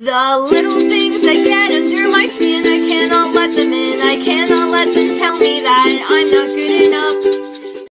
The little things that get under my skin, I cannot let them in. I cannot let them tell me that I'm not good